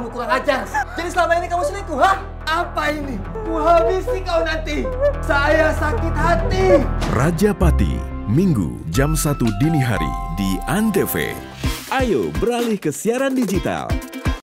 kamu kurang ajar. Jadi selama ini kamu selingkuh, ha? Apa ini? Ku habisi kau nanti. Saya sakit hati. Raja Pati, Minggu jam 1 dini hari di Antv. Ayo beralih ke siaran digital.